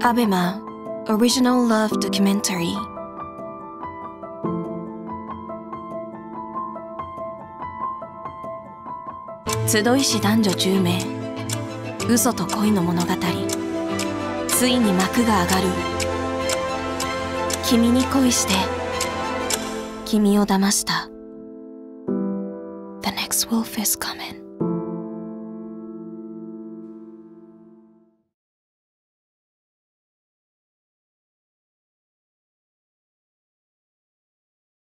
ABEMA Original Love Documentary 集いし男女10名嘘と恋の物語ついに幕が上がる君に恋して君を騙した The next wolf is coming